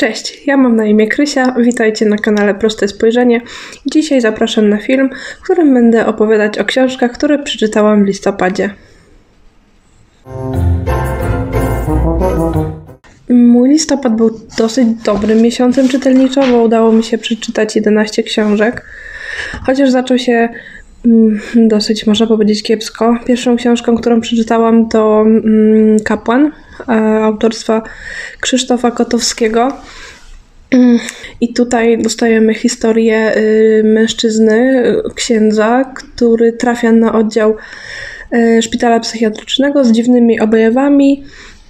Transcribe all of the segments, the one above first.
Cześć, ja mam na imię Krysia, witajcie na kanale Proste Spojrzenie. Dzisiaj zapraszam na film, w którym będę opowiadać o książkach, które przeczytałam w listopadzie. Mój listopad był dosyć dobrym miesiącem czytelniczo, bo udało mi się przeczytać 11 książek. Chociaż zaczął się dosyć, można powiedzieć, kiepsko. Pierwszą książką, którą przeczytałam to mm, Kapłan e, autorstwa Krzysztofa Kotowskiego. I tutaj dostajemy historię y, mężczyzny, y, księdza, który trafia na oddział y, szpitala psychiatrycznego z dziwnymi objawami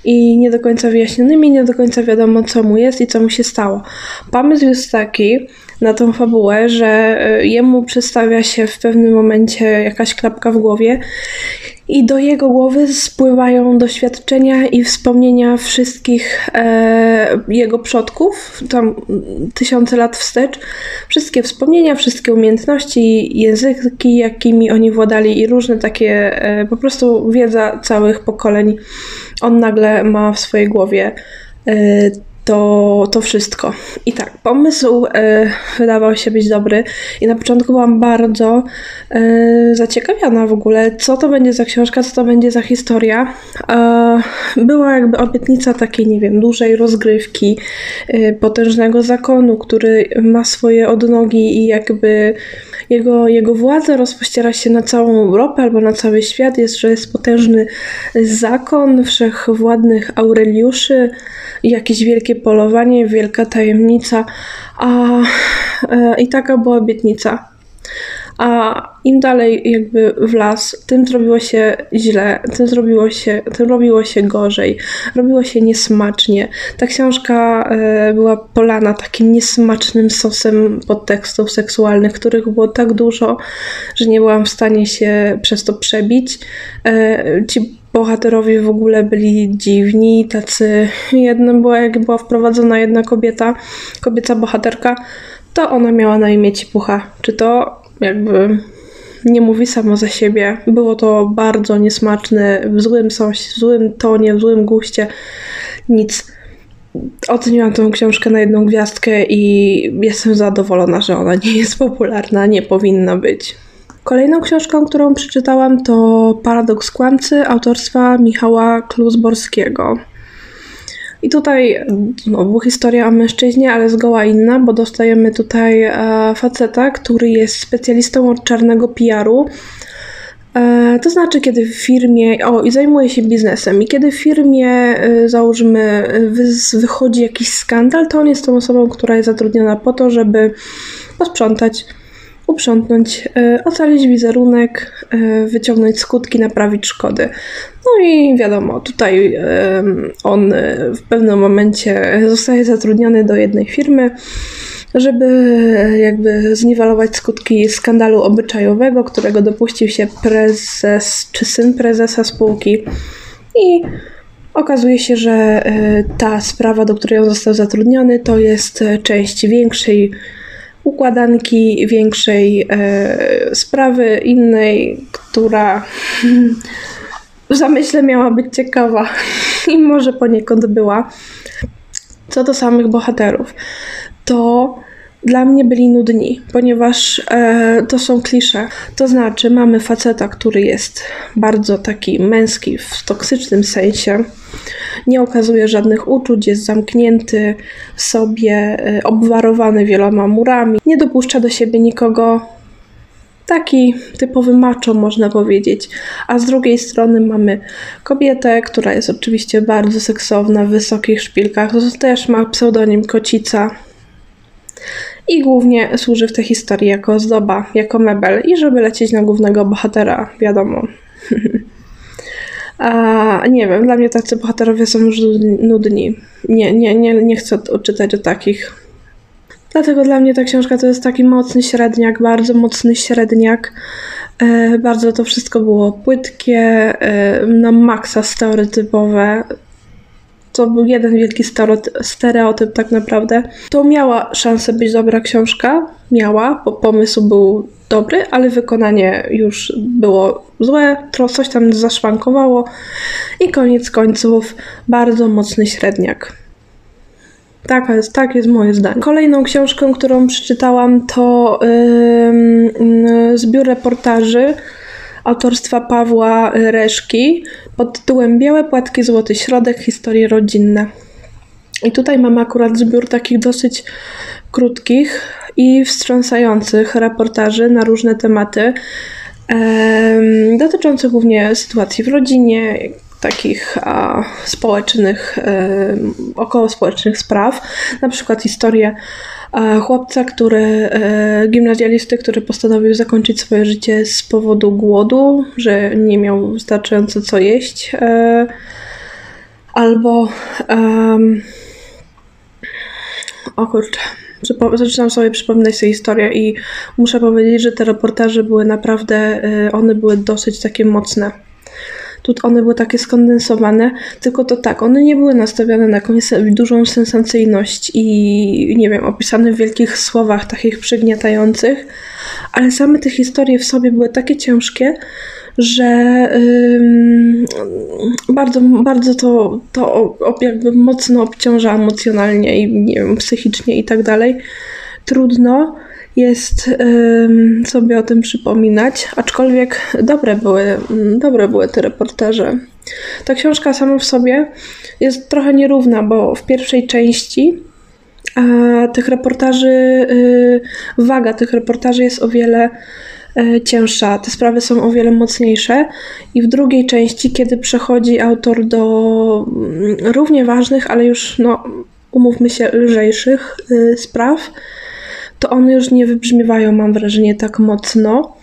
i nie do końca wyjaśnionymi, nie do końca wiadomo, co mu jest i co mu się stało. Pomysł jest taki na tą fabułę, że jemu przedstawia się w pewnym momencie jakaś klapka w głowie i do jego głowy spływają doświadczenia i wspomnienia wszystkich e, jego przodków, tam tysiące lat wstecz. Wszystkie wspomnienia, wszystkie umiejętności, języki, jakimi oni władali i różne takie, e, po prostu wiedza całych pokoleń. On nagle ma w swojej głowie e, to, to wszystko. I tak, pomysł e, wydawał się być dobry i na początku byłam bardzo e, zaciekawiona w ogóle, co to będzie za książka, co to będzie za historia. E, była jakby obietnica takiej, nie wiem, dużej rozgrywki, potężnego zakonu, który ma swoje odnogi i jakby jego, jego władza rozpościera się na całą Europę albo na cały świat. Jest, że jest potężny zakon wszechwładnych Aureliuszy, jakieś wielkie polowanie, wielka tajemnica, a e, i taka była obietnica. A im dalej jakby w las, tym zrobiło się źle, tym zrobiło się, tym robiło się gorzej, robiło się niesmacznie. Ta książka e, była polana takim niesmacznym sosem podtekstów seksualnych, których było tak dużo, że nie byłam w stanie się przez to przebić. E, ci bohaterowie w ogóle byli dziwni, tacy. Jedna była, jak była wprowadzona jedna kobieta, kobieca bohaterka, to ona miała na imię Cipucha. Czy to jakby nie mówi samo za siebie. Było to bardzo niesmaczne, w złym sosie, w złym tonie, w złym guście. Nic. Oceniłam tę książkę na jedną gwiazdkę i jestem zadowolona, że ona nie jest popularna, nie powinna być. Kolejną książką, którą przeczytałam to Paradoks Kłamcy autorstwa Michała Klusborskiego. I tutaj znowu historia o mężczyźnie, ale zgoła inna, bo dostajemy tutaj e, faceta, który jest specjalistą od czarnego PR-u. E, to znaczy, kiedy w firmie, o i zajmuje się biznesem, i kiedy w firmie, e, załóżmy, wychodzi jakiś skandal, to on jest tą osobą, która jest zatrudniona po to, żeby posprzątać uprzątnąć, e, ocalić wizerunek, e, wyciągnąć skutki, naprawić szkody. No i wiadomo, tutaj on e, w pewnym momencie zostaje zatrudniony do jednej firmy, żeby jakby zniwelować skutki skandalu obyczajowego, którego dopuścił się prezes czy syn prezesa spółki. I okazuje się, że ta sprawa, do której on został zatrudniony, to jest część większej układanki większej e, sprawy, innej, która w zamyśle miała być ciekawa i może poniekąd była. Co do samych bohaterów, to dla mnie byli nudni, ponieważ e, to są klisze. To znaczy, mamy faceta, który jest bardzo taki męski w toksycznym sensie, nie okazuje żadnych uczuć, jest zamknięty w sobie, e, obwarowany wieloma murami, nie dopuszcza do siebie nikogo. Taki typowy macho, można powiedzieć. A z drugiej strony mamy kobietę, która jest oczywiście bardzo seksowna, w wysokich szpilkach. To też ma pseudonim Kocica i głównie służy w tej historii jako ozdoba, jako mebel i żeby lecieć na głównego bohatera, wiadomo. A nie wiem, dla mnie tacy bohaterowie są już nudni. Nie, nie, nie, nie chcę odczytać o takich. Dlatego dla mnie ta książka to jest taki mocny średniak, bardzo mocny średniak. E, bardzo to wszystko było płytkie, e, na maksa stereotypowe to był jeden wielki stereotyp tak naprawdę. To miała szansę być dobra książka, miała, bo pomysł był dobry, ale wykonanie już było złe, coś tam zaszwankowało i koniec końców bardzo mocny średniak. Taka jest, tak jest moje zdanie. Kolejną książką, którą przeczytałam, to yy, zbiór reportaży autorstwa Pawła Reszki pod tytułem Białe płatki, złoty środek, historie rodzinne. I tutaj mamy akurat zbiór takich dosyć krótkich i wstrząsających reportaży na różne tematy, em, dotyczących głównie sytuacji w rodzinie, takich a, społecznych, e, około społecznych spraw. Na przykład historię chłopca, który, e, gimnazjalisty, który postanowił zakończyć swoje życie z powodu głodu, że nie miał wystarczająco co jeść. E, albo o kurczę, zaczynam sobie przypominać tę historię i muszę powiedzieć, że te reportaże były naprawdę, y, one były dosyć takie mocne. Tu one były takie skondensowane, tylko to tak, one nie były nastawione na jakąś dużą sensacyjność i nie wiem, opisane w wielkich słowach takich przygniatających, ale same te historie w sobie były takie ciężkie, że ym, bardzo, bardzo to, to jakby mocno obciąża emocjonalnie i nie wiem, psychicznie i tak dalej. Trudno jest sobie o tym przypominać, aczkolwiek dobre były, mm, dobre były te reportaże. Ta książka sama w sobie jest trochę nierówna, bo w pierwszej części tych reportaży, y, waga tych reportaży jest o wiele y, cięższa, te sprawy są o wiele mocniejsze i w drugiej części, kiedy przechodzi autor do mm, równie ważnych, ale już, no, umówmy się, lżejszych y, spraw, to one już nie wybrzmiewają, mam wrażenie, tak mocno.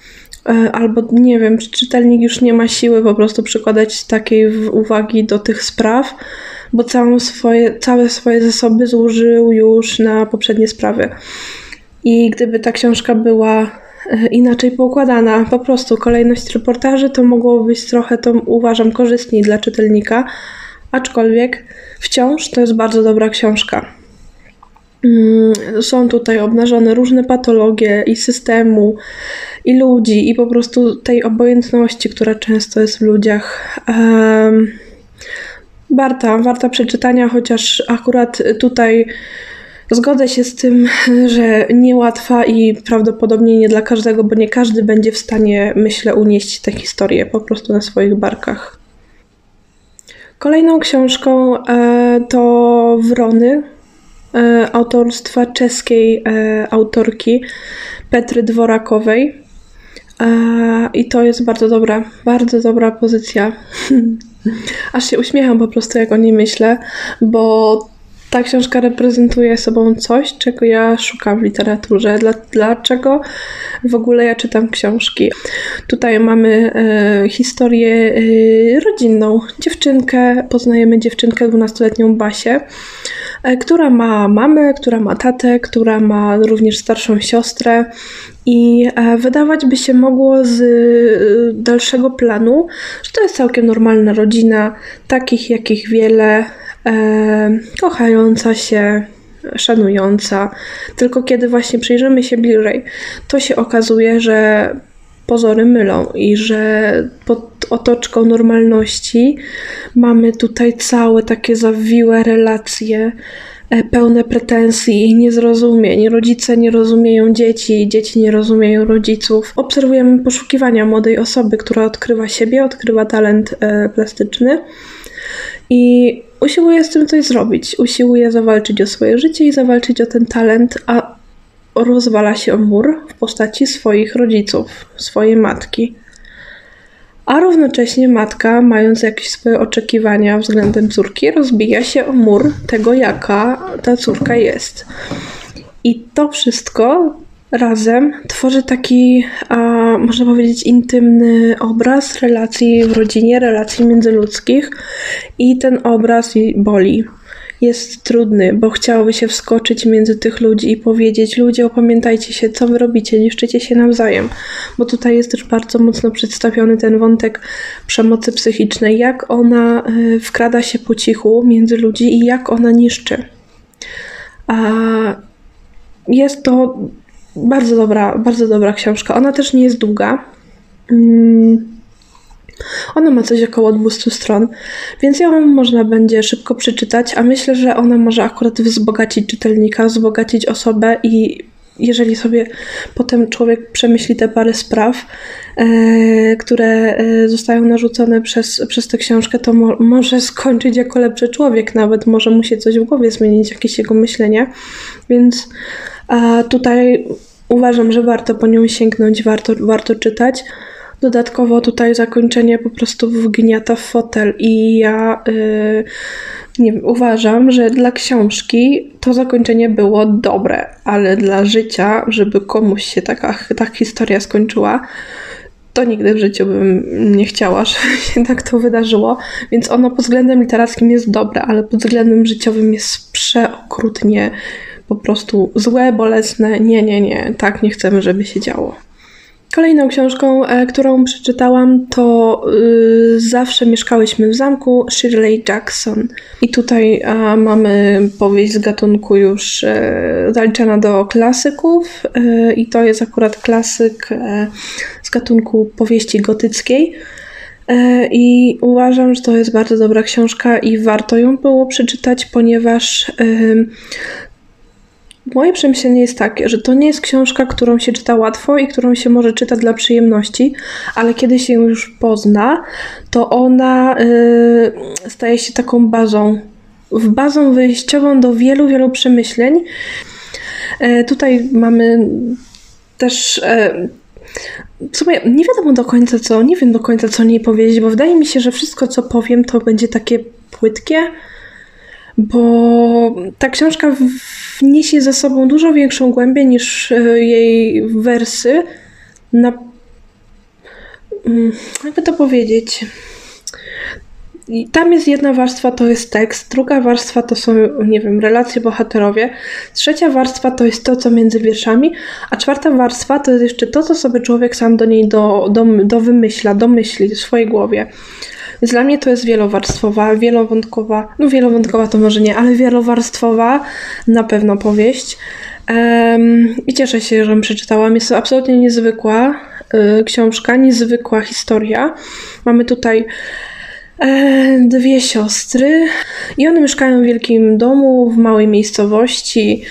E, Albo nie wiem, czy czytelnik już nie ma siły po prostu przykładać takiej uwagi do tych spraw, bo całą swoje, całe swoje zasoby zużył już na poprzednie sprawy. I gdyby ta książka była e, inaczej poukładana, po prostu kolejność reportaży, to mogło być trochę, to uważam, korzystniej dla czytelnika, aczkolwiek wciąż to jest bardzo dobra książka. Mm, Są tutaj obnażone różne patologie i systemu, i ludzi, i po prostu tej obojętności, która często jest w ludziach. Warta, warta przeczytania, chociaż akurat tutaj zgodzę się z tym, że niełatwa i prawdopodobnie nie dla każdego, bo nie każdy będzie w stanie, myślę, unieść tę historię po prostu na swoich barkach. Kolejną książką e, to Wrony autorstwa czeskiej e, autorki Petry Dworakowej. E, I to jest bardzo dobra, bardzo dobra pozycja. Aż się uśmiecham po prostu, jak o niej myślę, bo ta książka reprezentuje sobą coś, czego ja szukam w literaturze. Dla, dlaczego w ogóle ja czytam książki? Tutaj mamy e, historię e, rodzinną. Dziewczynkę, poznajemy dziewczynkę, 12-letnią Basię, e, która ma mamę, która ma tatę, która ma również starszą siostrę. I e, wydawać by się mogło z e, dalszego planu, że to jest całkiem normalna rodzina, takich jakich wiele, e, kochająca się, szanująca. Tylko kiedy właśnie przyjrzymy się bliżej, to się okazuje, że pozory mylą i że pod otoczką normalności mamy tutaj całe takie zawiłe relacje, e, pełne pretensji i niezrozumień. Rodzice nie rozumieją dzieci, dzieci nie rozumieją rodziców. Obserwujemy poszukiwania młodej osoby, która odkrywa siebie, odkrywa talent e, plastyczny i usiłuje z tym coś zrobić. Usiłuje zawalczyć o swoje życie i zawalczyć o ten talent, a rozwala się o mur w postaci swoich rodziców, swojej matki. A równocześnie matka, mając jakieś swoje oczekiwania względem córki, rozbija się o mur tego, jaka ta córka jest. I to wszystko razem tworzy taki, a, można powiedzieć, intymny obraz relacji w rodzinie, relacji międzyludzkich. I ten obraz boli. Jest trudny, bo chciałoby się wskoczyć między tych ludzi i powiedzieć: Ludzie, opamiętajcie się, co wy robicie, niszczycie się nawzajem. Bo tutaj jest też bardzo mocno przedstawiony ten wątek przemocy psychicznej, jak ona y, wkrada się po cichu między ludzi i jak ona niszczy. A jest to bardzo dobra, bardzo dobra książka. Ona też nie jest długa. Mm, Ona ma coś około 200 stron, więc ją można będzie szybko przeczytać, a myślę, że ona może akurat wzbogacić czytelnika, wzbogacić osobę i jeżeli sobie potem człowiek przemyśli te parę spraw, e, które e, zostają narzucone przez, przez tę książkę, to mo może skończyć jako lepszy człowiek, nawet może mu się coś w głowie zmienić, jakieś jego myślenie. Więc e, tutaj uważam, że warto po nią sięgnąć, warto, warto czytać. Dodatkowo tutaj zakończenie po prostu wgniata w fotel i ja yy, nie wiem, uważam, że dla książki to zakończenie było dobre, ale dla życia, żeby komuś się taka, ta historia skończyła, to nigdy w życiu bym nie chciała, żeby się tak to wydarzyło. Więc ono pod względem literackim jest dobre, ale pod względem życiowym jest przeokrutnie po prostu złe, bolesne. Nie, nie, nie, tak nie chcemy, żeby się działo. Kolejną książką, e, którą przeczytałam, to y, Zawsze mieszkałyśmy w zamku Shirley Jackson. I tutaj mamy powieść z gatunku już e, zaliczana do klasyków, e, i to jest akurat klasyk z gatunku powieści gotyckiej. I uważam, że to jest bardzo dobra książka i warto ją było przeczytać, ponieważ Moje przemyślenie jest takie, że to nie jest książka, którą się czyta łatwo i którą się może czytać dla przyjemności, ale kiedy się ją już pozna, to ona yy, staje się taką bazą, w bazą wyjściową do wielu, wielu przemyśleń. Yy, tutaj mamy też. Yy, w sumie nie wiadomo do końca co, nie wiem do końca co niej powiedzieć, bo wydaje mi się, że wszystko co powiem to będzie takie płytkie, bo ta książka wniesie ze sobą dużo większą głębię niż e, jej wersy. Na... Mm, jakby to powiedzieć? I tam jest jedna warstwa, to jest tekst, druga warstwa to są, nie wiem, relacje bohaterowie, trzecia warstwa to jest to, co między wierszami, a czwarta warstwa to jest jeszcze to, co sobie człowiek sam do niej do, do, do wymyśla, domyśli w swojej głowie. Dla mnie to jest wielowarstwowa, wielowątkowa, no wielowątkowa to może nie, ale wielowarstwowa na pewno powieść. Um, I cieszę się, że ją przeczytałam. Jest to absolutnie niezwykła y, książka, niezwykła historia. Mamy tutaj e, dwie siostry i one mieszkają w wielkim domu w małej miejscowości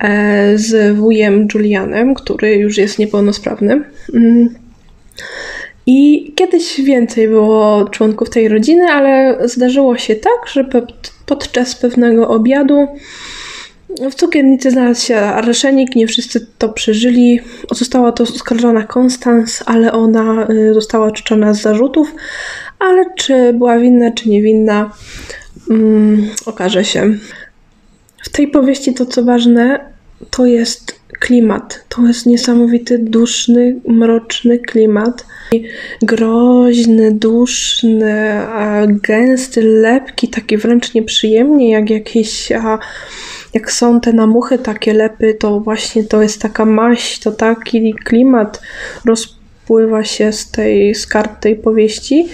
e, z wujem Julianem, który już jest niepełnosprawny. Mm. I kiedyś więcej było członków tej rodziny, ale zdarzyło się tak, że podczas pewnego obiadu w cukiernicy znalazł się arszenik, nie wszyscy to przeżyli. Została to oskarżona Konstans, ale ona y, została oczyszczona z zarzutów, ale czy była winna, czy niewinna, um, okaże się. W tej powieści to co ważne, to jest klimat. To jest niesamowity, duszny, mroczny klimat. Groźny, duszny, gęsty, lepki, taki wręcz nieprzyjemnie, jak jakieś, a, jak są te namuchy, takie lepy, to właśnie to jest taka maść, to taki klimat rozpływa się z tej, z kart tej powieści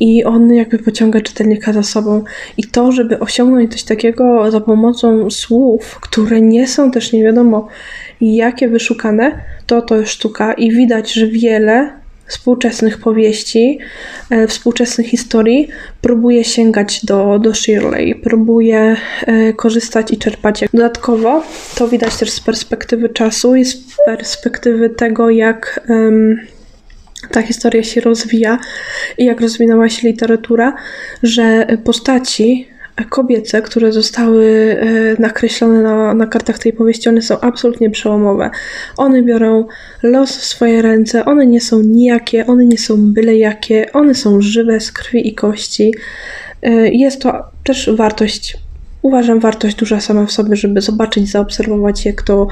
i on jakby pociąga czytelnika za sobą. I to, żeby osiągnąć coś takiego za pomocą słów, które nie są też nie wiadomo jakie wyszukane, to to jest sztuka i widać, że wiele współczesnych powieści, e, współczesnych historii próbuje sięgać do, do Shirley, próbuje e, korzystać i czerpać. Dodatkowo to widać też z perspektywy czasu i z perspektywy tego, jak ta historia się rozwija i jak rozwinęła się literatura, że postaci kobiece, które zostały e, nakreślone na, na kartach tej powieści, one są absolutnie przełomowe. One biorą los w swoje ręce, one nie są nijakie, one nie są byle jakie, one są żywe z krwi i kości. E, jest to też wartość uważam wartość duża sama w sobie, żeby zobaczyć, zaobserwować, jak to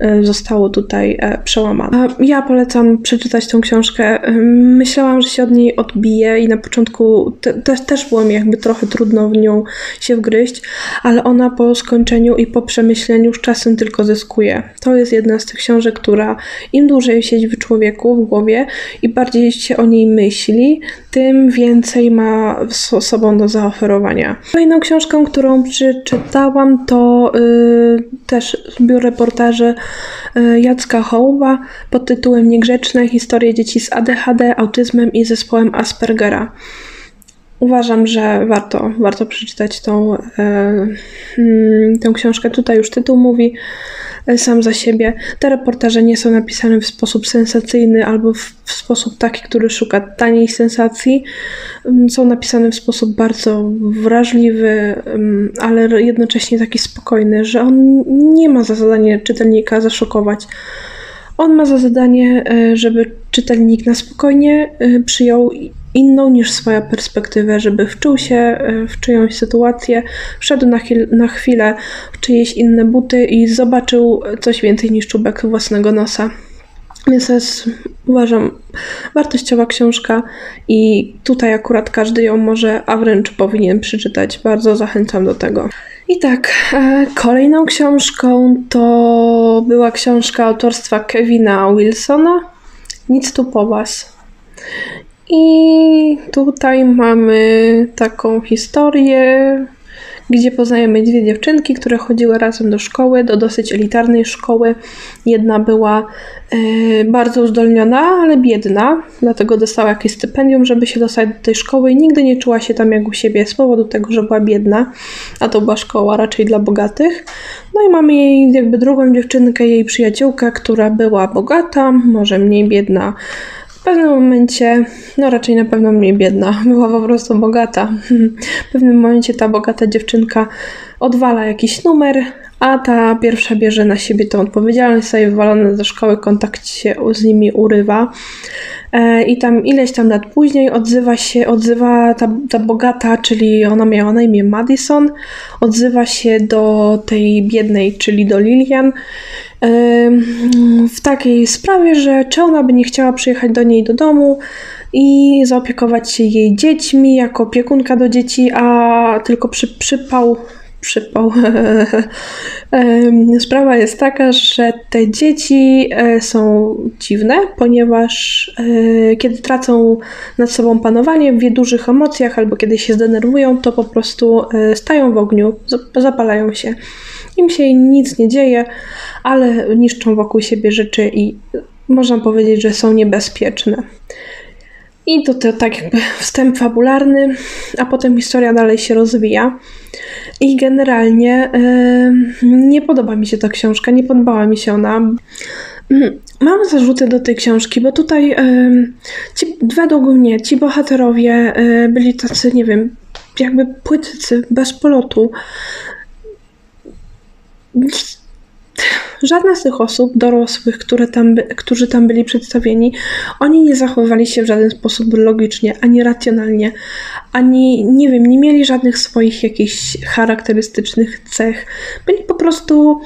e, zostało tutaj e, przełamane. Ja polecam przeczytać tą książkę. Myślałam, że się od niej odbije i na początku te, te, też było mi jakby trochę trudno w nią się wgryźć, ale ona po skończeniu i po przemyśleniu z czasem tylko zyskuje. To jest jedna z tych książek, która im dłużej siedzi w człowieku, w głowie i bardziej się o niej myśli, tym więcej ma sobą do zaoferowania. Kolejną książką, którą przeczytałam przeczytałam, to y, też zbiór reportaży y, Jacka Hołba pod tytułem Niegrzeczne historie dzieci z ADHD, autyzmem i zespołem Aspergera. Uważam, że warto, warto przeczytać tą, y, mm, tę książkę. Tutaj już tytuł mówi sam za siebie. Te reportaże nie są napisane w sposób sensacyjny albo w, w sposób taki, który szuka taniej sensacji. Mm, są napisane w sposób bardzo wrażliwy, mm, ale jednocześnie taki spokojny, że on nie ma za zadanie czytelnika zaszokować. On ma za zadanie, e, żeby czytelnik na spokojnie e, przyjął inną niż swoja perspektywę, żeby wczuł się e, w czyjąś sytuację, wszedł na, na chwilę w czyjeś inne buty i zobaczył coś więcej niż czubek własnego nosa. Więc to jest, uważam, wartościowa książka i tutaj akurat każdy ją może, a wręcz powinien przeczytać. Bardzo zachęcam do tego. I tak, e, kolejną książką to była książka autorstwa Kevina Wilsona. Nic tu po was. I tutaj mamy taką historię, gdzie poznajemy dwie dziewczynki, które chodziły razem do szkoły, do dosyć elitarnej szkoły. Jedna była e, bardzo uzdolniona, ale biedna, dlatego dostała jakieś stypendium, żeby się dostać do tej szkoły i nigdy nie czuła się tam jak u siebie z powodu tego, że była biedna, a to była szkoła raczej dla bogatych. No i mamy jej jakby drugą dziewczynkę, jej przyjaciółkę, która była bogata, może mniej biedna pewnym momencie, no raczej na pewno mniej biedna, była po prostu bogata. W pewnym momencie ta bogata dziewczynka odwala jakiś numer, a ta pierwsza bierze na siebie tą odpowiedzialność, sobie wywalona do szkoły, kontakt się z nimi urywa. E, I tam ileś tam lat później odzywa się, odzywa ta, ta bogata, czyli ona miała na imię Madison, odzywa się do tej biednej, czyli do Lilian w takiej sprawie, że czy ona by nie chciała przyjechać do niej do domu i zaopiekować się jej dziećmi jako opiekunka do dzieci, a tylko przy, przypał przypał. Sprawa jest taka, że te dzieci e, są dziwne, ponieważ e, kiedy tracą nad sobą panowanie w dużych emocjach albo kiedy się zdenerwują, to po prostu e, stają w ogniu, zapalają się. Im się nic nie dzieje, ale niszczą wokół siebie rzeczy i można powiedzieć, że są niebezpieczne. I to, to tak jakby wstęp fabularny, a potem historia dalej się rozwija. I generalnie yy, nie podoba mi się ta książka, nie podobała mi się ona. Mm, mam zarzuty do tej książki, bo tutaj yy, ci, według mnie ci bohaterowie yy, byli tacy, nie wiem, jakby płytcy, bez polotu żadna z tych osób dorosłych, które tam by, którzy tam byli przedstawieni, oni nie zachowywali się w żaden sposób logicznie, ani racjonalnie, ani, nie wiem, nie mieli żadnych swoich jakichś charakterystycznych cech. Byli po prostu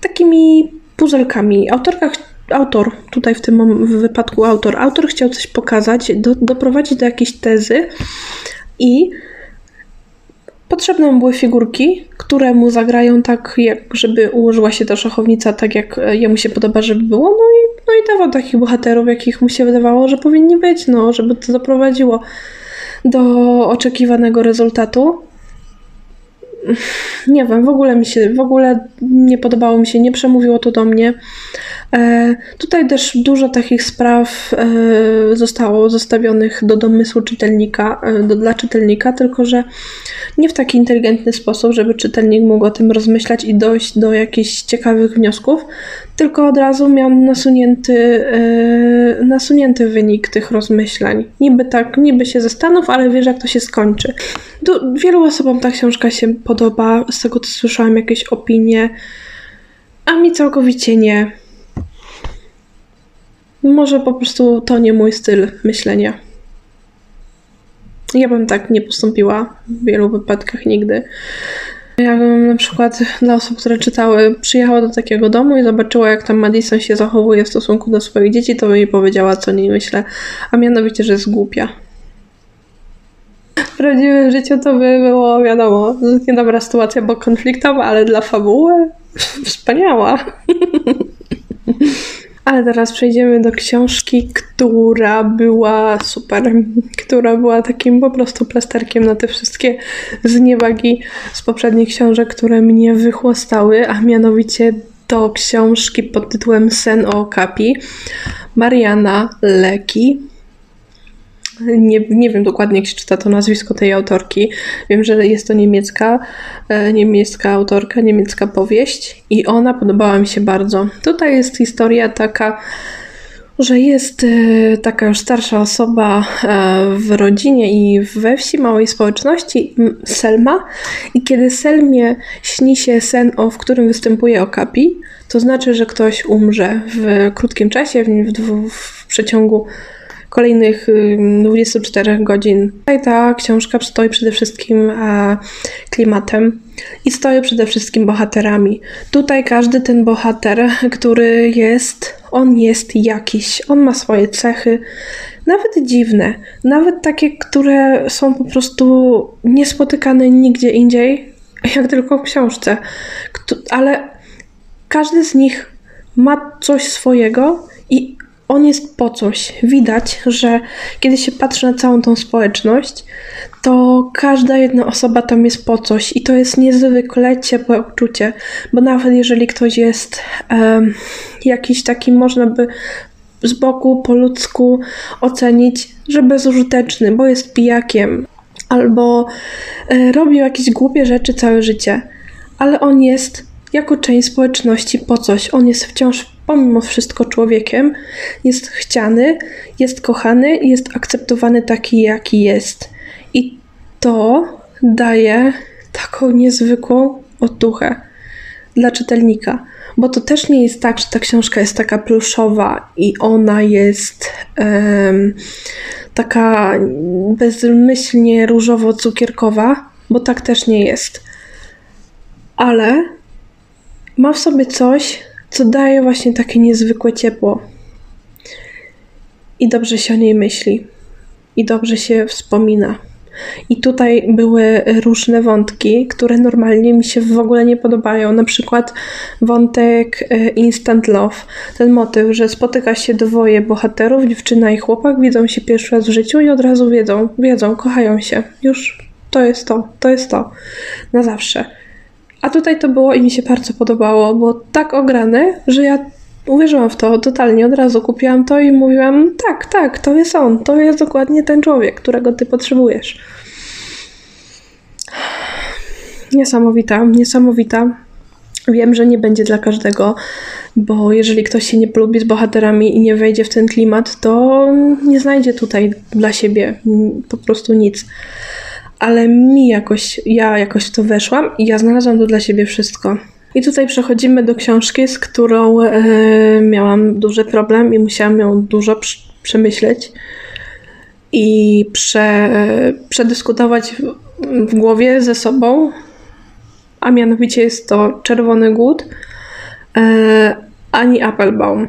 takimi puzelkami. Autorka autor, tutaj w tym wypadku autor, autor chciał coś pokazać, do, doprowadzić do jakiejś tezy i Potrzebne mu były figurki, które mu zagrają tak, jak żeby ułożyła się ta szachownica tak, jak e, jemu się podoba, żeby było. No i, no i dawał takich bohaterów, jakich mu się wydawało, że powinni być, no, żeby to doprowadziło do oczekiwanego rezultatu. Nie wiem, w ogóle mi się, w ogóle nie podobało mi się, nie przemówiło to do mnie. E, tutaj też dużo takich spraw e, zostało zostawionych do domysłu czytelnika, e, do, dla czytelnika, tylko że nie w taki inteligentny sposób, żeby czytelnik mógł o tym rozmyślać i dojść do jakichś ciekawych wniosków, tylko od razu miał nasunięty, nasunięty wynik tych rozmyślań. Niby tak, niby się zastanów, ale wiesz, jak to się skończy. Do, wielu osobom ta książka się podoba, z tego co słyszałam jakieś opinie, a mi całkowicie nie. Może po prostu to nie mój styl myślenia. Ja bym tak nie postąpiła w wielu wypadkach nigdy. Jakbym na przykład dla osób, które czytały, przyjechała do takiego domu i zobaczyła, jak tam Madison się zachowuje w stosunku do swoich dzieci, to by mi powiedziała, co nie myślę, a mianowicie, że jest głupia. W prawdziwym życiu to by było, wiadomo, niedobra sytuacja, bo konfliktowa, ale dla fabuły wspaniała. Ale teraz przejdziemy do książki, która była super, która była takim po prostu plasterkiem na te wszystkie zniewagi z poprzednich książek, które mnie wychłostały, a mianowicie do książki pod tytułem Sen o Okapi Mariana Leki. Nie, nie wiem dokładnie, jak się czyta to nazwisko tej autorki. Wiem, że jest to niemiecka, e, niemiecka autorka, niemiecka powieść i ona podobała mi się bardzo. Tutaj jest historia taka, że jest e, taka już starsza osoba e, w rodzinie i we wsi, małej społeczności, Selma. I kiedy Selmie śni się sen, o, w którym występuje Okapi, to znaczy, że ktoś umrze w krótkim czasie, w, w, w przeciągu kolejnych 24 godzin. Tutaj ta książka stoi przede wszystkim klimatem i stoi przede wszystkim bohaterami. Tutaj każdy ten bohater, który jest, on jest jakiś, on ma swoje cechy, nawet dziwne, nawet takie, które są po prostu niespotykane nigdzie indziej, jak tylko w książce. Ale każdy z nich ma coś swojego i on jest po coś. Widać, że kiedy się patrzy na całą tą społeczność, to każda jedna osoba tam jest po coś i to jest niezwykle ciepłe uczucie, bo nawet jeżeli ktoś jest um, jakiś taki, można by z boku po ludzku ocenić, że bezużyteczny, bo jest pijakiem albo e, robił jakieś głupie rzeczy całe życie, ale on jest jako część społeczności po coś. On jest wciąż pomimo wszystko człowiekiem, jest chciany, jest kochany, jest akceptowany taki, jaki jest. I to daje taką niezwykłą otuchę dla czytelnika. Bo to też nie jest tak, że ta książka jest taka pluszowa i ona jest um, taka bezmyślnie różowo-cukierkowa, bo tak też nie jest. Ale ma w sobie coś, co daje właśnie takie niezwykłe ciepło. I dobrze się o niej myśli. I dobrze się wspomina. I tutaj były różne wątki, które normalnie mi się w ogóle nie podobają. Na przykład wątek e, Instant Love. Ten motyw, że spotyka się dwoje bohaterów, dziewczyna i chłopak, widzą się pierwszy raz w życiu i od razu wiedzą, wiedzą, kochają się. Już to jest to, to jest to. Na zawsze. A tutaj to było i mi się bardzo podobało, bo tak ograne, że ja uwierzyłam w to totalnie. Od razu kupiłam to i mówiłam: tak, tak, to jest on, to jest dokładnie ten człowiek, którego ty potrzebujesz. Niesamowita, niesamowita. Wiem, że nie będzie dla każdego, bo jeżeli ktoś się nie polubi z bohaterami i nie wejdzie w ten klimat, to nie znajdzie tutaj dla siebie po prostu nic ale mi jakoś, ja jakoś to weszłam i ja znalazłam tu dla siebie wszystko. I tutaj przechodzimy do książki, z którą e, miałam duży problem i musiałam ją dużo przemyśleć i prze, przedyskutować w, w głowie ze sobą, a mianowicie jest to Czerwony Głód e, Ani Applebaum.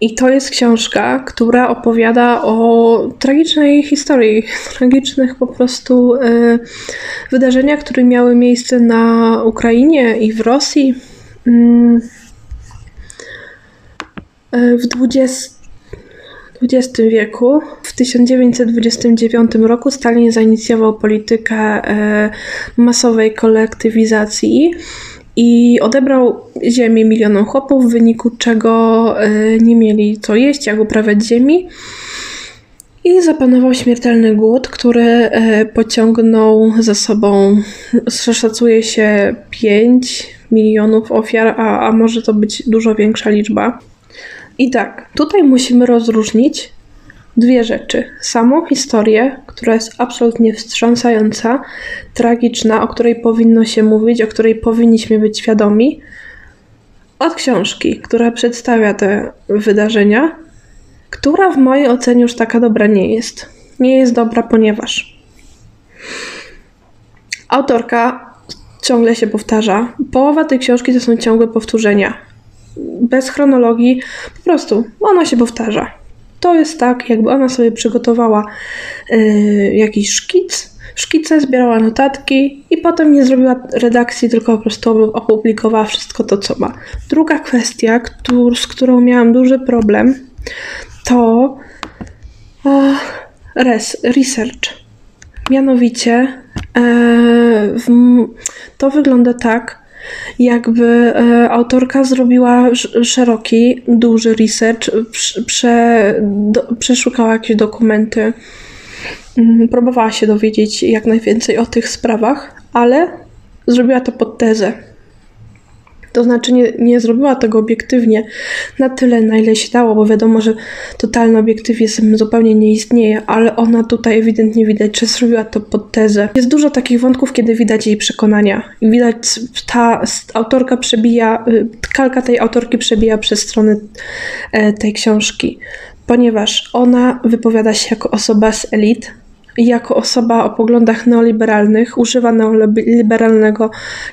I to jest książka, która opowiada o tragicznej historii, tragicznych po prostu y, wydarzeniach, które miały miejsce na Ukrainie i w Rosji mm, y, w XX, wieku. W 1929 roku Stalin zainicjował politykę y, masowej kolektywizacji i odebrał ziemię milionom chłopów, w wyniku czego e, nie mieli co jeść, jak uprawiać ziemi. I zapanował śmiertelny głód, który e, pociągnął za sobą, szacuje się, 5 milionów ofiar, a, a może to być dużo większa liczba. I tak, tutaj musimy rozróżnić dwie rzeczy. Samą historię, która jest absolutnie wstrząsająca, tragiczna, o której powinno się mówić, o której powinniśmy być świadomi, od książki, która przedstawia te wydarzenia, która w mojej ocenie już taka dobra nie jest. Nie jest dobra, ponieważ autorka ciągle się powtarza. Połowa tej książki to są ciągłe powtórzenia. Bez chronologii, po prostu ona się powtarza. To jest tak, jakby ona sobie przygotowała yy, jakiś szkic, szkice, zbierała notatki i potem nie zrobiła redakcji, tylko po prostu opublikowała wszystko to, co ma. Druga kwestia, któr, z którą miałam duży problem, to e, res, research. Mianowicie e, w, to wygląda tak, jakby e, autorka zrobiła szeroki, duży research, prze, do, przeszukała jakieś dokumenty, mm, próbowała się dowiedzieć jak najwięcej o tych sprawach, ale zrobiła to pod tezę. To znaczy nie, nie zrobiła tego obiektywnie na tyle, na ile się dało, bo wiadomo, że totalny obiektywizm zupełnie nie istnieje, ale ona tutaj ewidentnie widać, że zrobiła to pod tezę. Jest dużo takich wątków, kiedy widać jej przekonania. I widać, ta autorka przebija, y, kalka tej autorki przebija przez strony e, tej książki, ponieważ ona wypowiada się jako osoba z elit, jako osoba o poglądach neoliberalnych używa neoliberalnego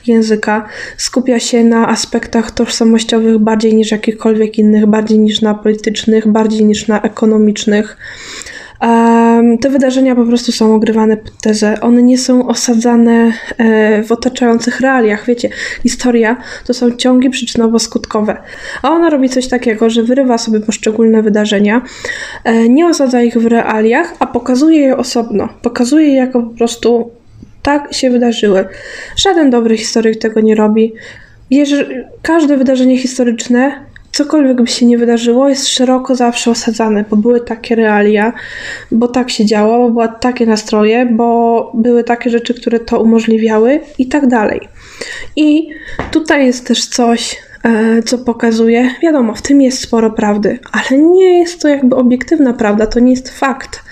języka, skupia się na aspektach tożsamościowych bardziej niż jakichkolwiek innych, bardziej niż na politycznych, bardziej niż na ekonomicznych. Te wydarzenia po prostu są ogrywane pod tezę. One nie są osadzane e, w otaczających realiach. Wiecie, historia to są ciągi przyczynowo-skutkowe. A ona robi coś takiego, że wyrywa sobie poszczególne wydarzenia, e, nie osadza ich w realiach, a pokazuje je osobno. Pokazuje je jako po prostu tak się wydarzyły. Żaden dobry historyk tego nie robi. Jeżeli, każde wydarzenie historyczne cokolwiek by się nie wydarzyło, jest szeroko zawsze osadzane, bo były takie realia, bo tak się działo, bo były takie nastroje, bo były takie rzeczy, które to umożliwiały i tak dalej. I tutaj jest też coś, e, co pokazuje, wiadomo, w tym jest sporo prawdy, ale nie jest to jakby obiektywna prawda, to nie jest fakt,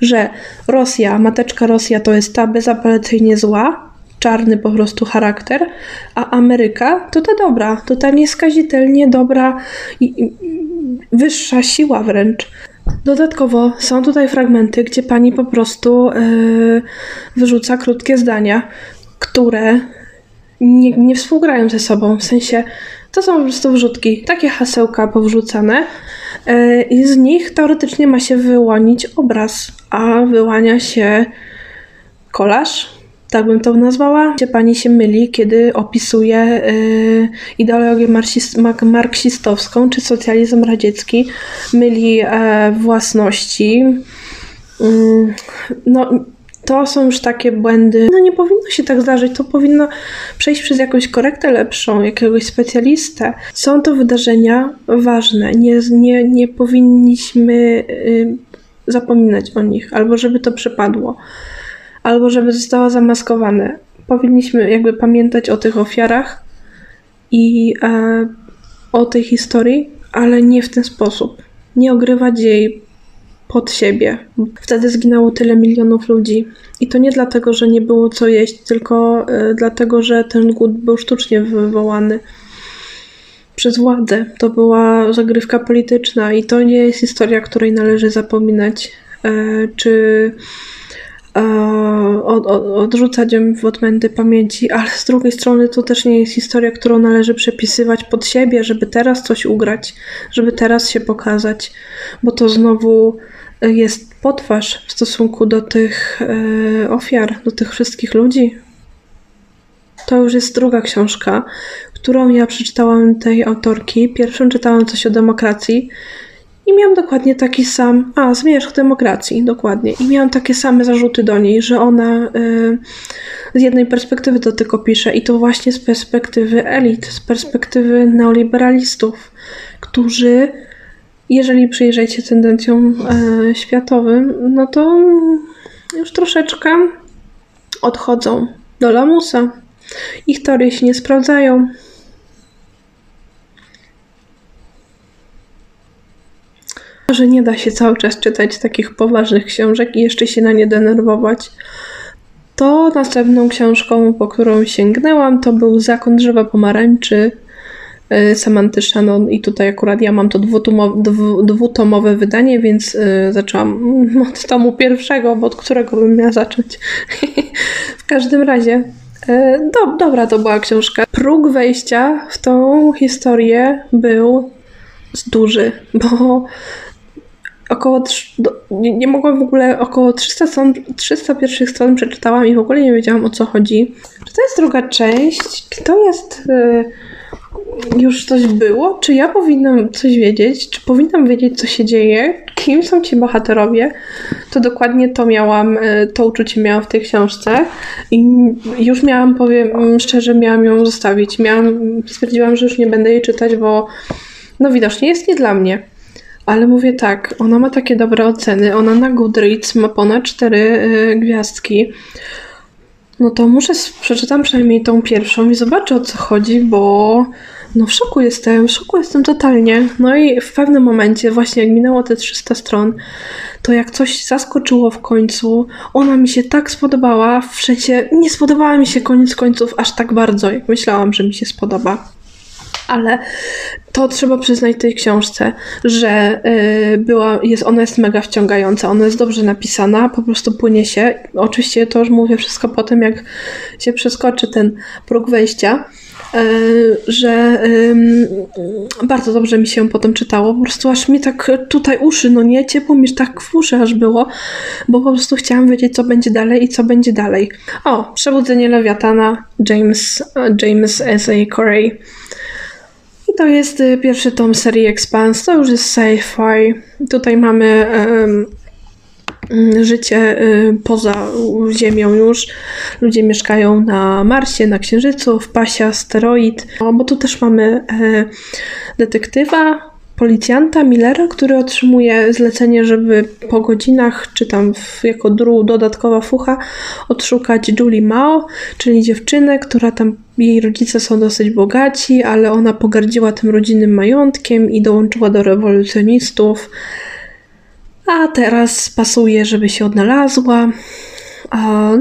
że Rosja, mateczka Rosja to jest ta bezapelacyjnie zła, czarny po prostu charakter, a Ameryka to ta dobra, to ta nieskazitelnie dobra i wyższa siła wręcz. Dodatkowo są tutaj fragmenty, gdzie pani po prostu yy, wyrzuca krótkie zdania, które nie, nie współgrają ze sobą. W sensie to są po prostu wrzutki, takie hasełka powrzucane yy, i z nich teoretycznie ma się wyłonić obraz, a wyłania się kolaż, tak bym to nazwała, gdzie pani się myli, kiedy opisuje y, ideologię marksistowską czy socjalizm radziecki, myli e, własności. Y, no, to są już takie błędy. No nie powinno się tak zdarzyć, to powinno przejść przez jakąś korektę lepszą, jakiegoś specjalistę. Są to wydarzenia ważne, nie, nie, nie powinniśmy y, zapominać o nich, albo żeby to przepadło albo żeby zostało zamaskowane. Powinniśmy jakby pamiętać o tych ofiarach i e, o tej historii, ale nie w ten sposób. Nie ogrywać jej pod siebie. Wtedy zginęło tyle milionów ludzi. I to nie dlatego, że nie było co jeść, tylko e, dlatego, że ten głód był sztucznie wywołany przez władzę. To była zagrywka polityczna i to nie jest historia, której należy zapominać. E, czy od, od, odrzucać ją w odmęty pamięci, ale z drugiej strony to też nie jest historia, którą należy przepisywać pod siebie, żeby teraz coś ugrać, żeby teraz się pokazać, bo to znowu jest potwarz w stosunku do tych e, ofiar, do tych wszystkich ludzi. To już jest druga książka, którą ja przeczytałam tej autorki. Pierwszą czytałam coś o demokracji i miałam dokładnie taki sam, a zmierzch demokracji, dokładnie. I miałam takie same zarzuty do niej, że ona y, z jednej perspektywy to tylko pisze, i to właśnie z perspektywy elit, z perspektywy neoliberalistów, którzy, jeżeli przyjrzeć tendencjom y, światowym, no to już troszeczkę odchodzą do lamusa. Ich teorie się nie sprawdzają. Że nie da się cały czas czytać takich poważnych książek i jeszcze się na nie denerwować. To następną książką, po którą sięgnęłam, to był Zakon drzewa pomarańczy y, Samanty Shannon i tutaj akurat ja mam to dwutomowe, wydanie, więc y, zaczęłam od tomu pierwszego, bo od którego bym miała zacząć. w każdym razie y, do, dobra to była książka. Próg wejścia w tą historię był duży, bo około, do, nie, nie mogłam w ogóle, około 300, stron, 300 pierwszych stron przeczytałam i w ogóle nie wiedziałam o co chodzi. Czy to jest druga część? Czy to jest... Y, już coś było? Czy ja powinnam coś wiedzieć? Czy powinnam wiedzieć, co się dzieje? Kim są ci bohaterowie? To dokładnie to miałam, y, to uczucie miałam w tej książce i już miałam, powiem szczerze, miałam ją zostawić. Miałam, stwierdziłam, że już nie będę jej czytać, bo no widocznie jest nie dla mnie. Ale mówię tak, ona ma takie dobre oceny, ona na Goodreads ma ponad 4 y, gwiazdki. No to muszę, przeczytam przynajmniej tą pierwszą i zobaczę o co chodzi, bo no w szoku jestem, w szoku jestem totalnie. No i w pewnym momencie, właśnie jak minęło te 300 stron, to jak coś zaskoczyło w końcu, ona mi się tak spodobała, w sensie nie spodobała mi się koniec końców aż tak bardzo, jak myślałam, że mi się spodoba. Ale to trzeba przyznać tej książce, że y, była, jest, ona jest mega wciągająca, ona jest dobrze napisana, po prostu płynie się. Oczywiście to już mówię wszystko po tym, jak się przeskoczy ten próg wejścia, y, że bardzo dobrze mi się potem czytało. Po prostu aż mi tak tutaj uszy, no nie, ciepło mi tak w uszy aż było, bo po prostu chciałam wiedzieć, co będzie dalej i co będzie dalej. O, Przebudzenie Lewiatana, James, James S.A. Corey. I to jest y, pierwszy tom serii Expanse, to już jest sci-fi. Tutaj mamy mm, życie y, poza Ziemią już. Ludzie mieszkają na Marsie, na Księżycu, w pasie asteroid. No, bo tu też mamy e, detektywa, policjanta Millera, który otrzymuje zlecenie, żeby po godzinach, czy tam w, jako dru, dodatkowa fucha, odszukać Julie Mao, czyli dziewczynę, która tam, jej rodzice są dosyć bogaci, ale ona pogardziła tym rodzinnym majątkiem i dołączyła do rewolucjonistów. A teraz pasuje, żeby się odnalazła.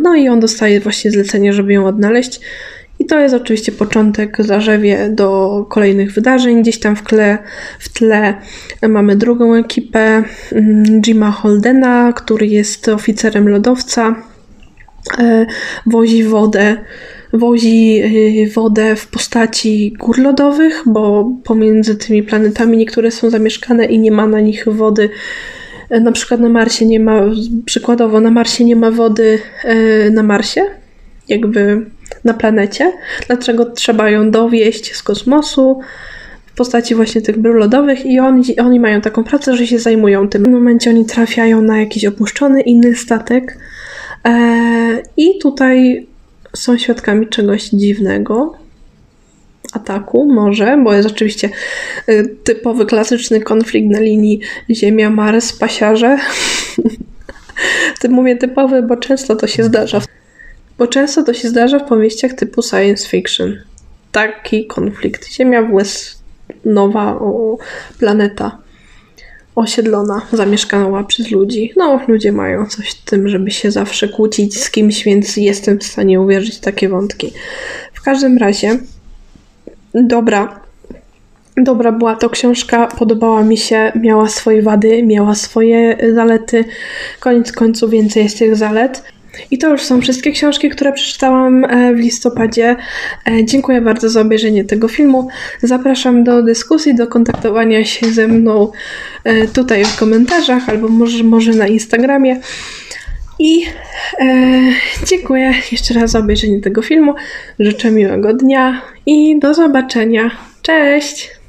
No i on dostaje właśnie zlecenie, żeby ją odnaleźć. I to jest oczywiście początek, zarzewie do kolejnych wydarzeń. Gdzieś tam w tle, w tle mamy drugą ekipę mm, Jima Holdena, który jest oficerem lodowca. E, Wozi wodę, wozi y, wodę w postaci gór lodowych, bo pomiędzy tymi planetami niektóre są zamieszkane i nie ma na nich wody. E, Na przykład na Marsie nie ma, przykładowo na Marsie nie ma wody e, na Marsie, jakby na planecie, dlaczego trzeba ją dowieść z kosmosu w postaci właśnie tych brył lodowych i oni, oni mają taką pracę, że się zajmują tym. W pewnym momencie oni trafiają na jakiś opuszczony inny statek e, i tutaj są świadkami czegoś dziwnego. Ataku, może, bo jest oczywiście y, typowy, klasyczny konflikt na linii Ziemia-Mars, pasiarze. Ty mówię typowy, bo często to się zdarza. Bo często to się zdarza w powieściach typu science fiction. Taki konflikt. Ziemia vs. nowa o, planeta osiedlona, zamieszkała przez ludzi. No, ludzie mają coś w tym, żeby się zawsze kłócić z kimś, więc jestem w stanie uwierzyć w takie wątki. W każdym razie, dobra. Dobra była to książka, podobała mi się, miała swoje wady, miała swoje zalety. Koniec końców więcej jest tych zalet. I to już są wszystkie książki, które przeczytałam e, w listopadzie. E, Dziękuję bardzo za obejrzenie tego filmu. Zapraszam do dyskusji, do kontaktowania się ze mną e, tutaj w komentarzach albo może, może na Instagramie. I dziękuję jeszcze raz za obejrzenie tego filmu. Życzę miłego dnia i do zobaczenia. Cześć!